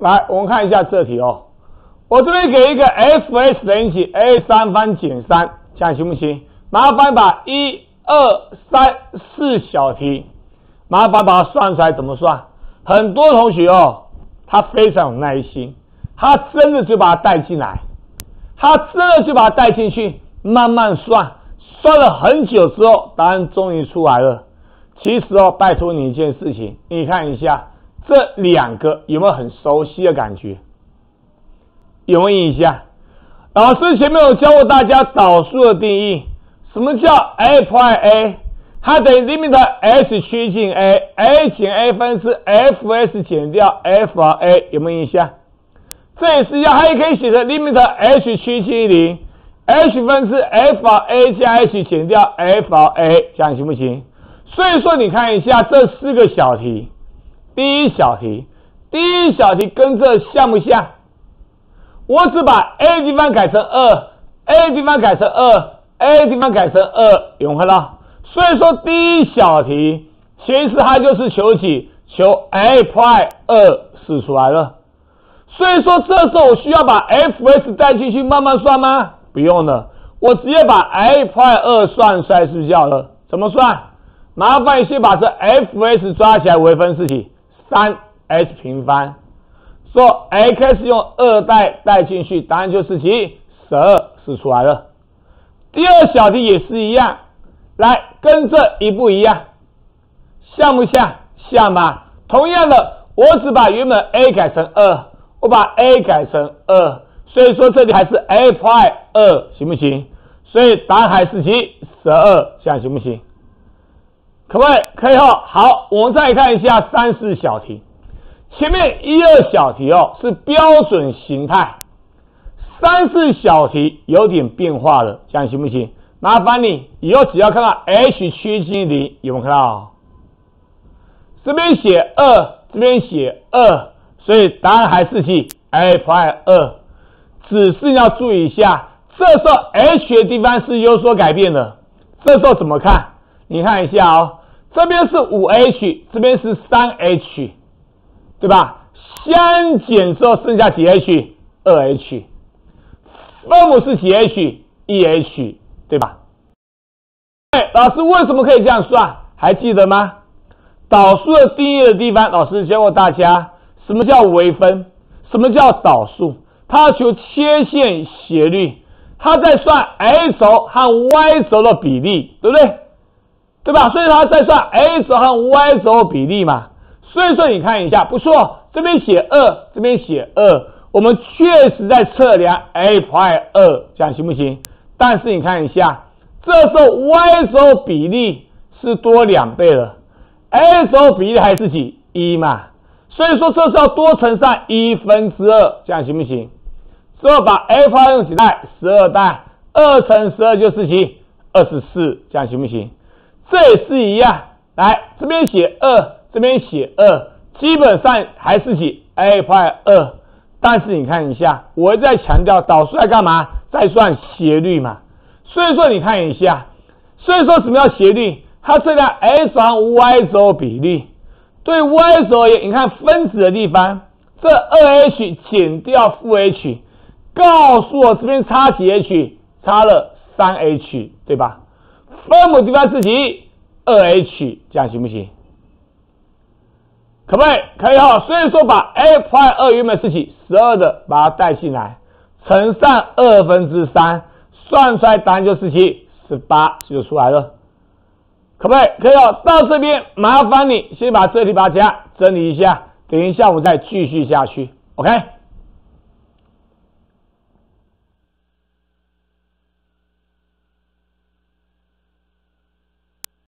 来，我们看一下这题哦。我这边给一个 f(s) 等于几 a 三方减三，这样行不行？麻烦把一二三四小题，麻烦把它算出来，怎么算？很多同学哦，他非常有耐心，他真的就把它带进来，他真的就把它带进去，慢慢算，算了很久之后，答案终于出来了。其实哦，拜托你一件事情，你看一下这两个有没有很熟悉的感觉？有没有印象？老师前面有教过大家导数的定义，什么叫 a prime a？它等于 limit s 趋近 a，a 减 a 分之 f(s) 减掉 f(a)，有没有印象？这也是一样，它也可以写成 limit h 趋近零，h 分之 f(a) 加 h 减掉 f(a)，这样行不行？所以说你看一下这四个小题，第一小题，第一小题跟这像不像？我只把 a 地方改成二，a 地方改成二，a 地方改成二，永恒了？所以说第一小题其实它就是求几？求 a prime 二试出来了。所以说这时候我需要把 f(s) 带进去慢慢算吗？不用了，我直接把 a prime 二算出来是不是好了？怎么算？麻烦你先把这 f(s) 抓起来微分式题，三 x 平方。说 x 用二代代进去，答案就是几十二是出来了。第二小题也是一样，来跟这一不一样，像不像？像吧。同样的，我只把原本 a 改成二，我把 a 改成二，所以说这里还是 a 派二，行不行？所以答案还是几十二，这样行不行？可不可以？可以哈。好，我们再看一下三四小题。前面一二小题哦是标准形态，三四小题有点变化了，这样行不行？麻烦你以后只要看到 h 趋近于零，有没有看到？这边写二，这边写二，所以答案还是 A p r i 二，只是要注意一下，这时候 h 的地方是有所改变的，这时候怎么看？你看一下哦，这边是五 h，这边是三 h。对吧？相减之后剩下几 h？二 h。分母是几 h？一 h，对吧？哎，老师为什么可以这样算？还记得吗？导数的定义的地方，老师教过大家，什么叫微分？什么叫导数？它求切线斜率，它在算 x 轴和 y 轴的比例，对不对？对吧？所以它在算 x 轴和 y 轴比例嘛。所以说你看一下，不错，这边写二，这边写二，我们确实在测量 a prime 二，这样行不行？但是你看一下，这时候 y 轴比例是多两倍了，x 轴比例还是几一嘛？所以说这时候多乘上一分之二，这样行不行？之后把 a prime 用几代？十二代，二乘十二就是几？二十四，这样行不行？这也是一样，来这边写二。这边写二，基本上还是写 a 括二，但是你看一下，我在强调导数在干嘛？在算斜率嘛。所以说你看一下，所以说什么叫斜率？它是量 x 和 y 轴比例。对 y 轴而言，你看分子的地方，这二 h 减掉负 h，告诉我这边差几 h？差了三 h，对吧？分母地方是几？二 h，这样行不行？可不可以？可以哈。所以说把 a prime 二原本是几十二的，把它带进来，乘上二分之三，算出来答案就是几十八，就出来了。可不可以？可以哦。到这边麻烦你先把这里把它整理一下，等一下我再继续下去。OK。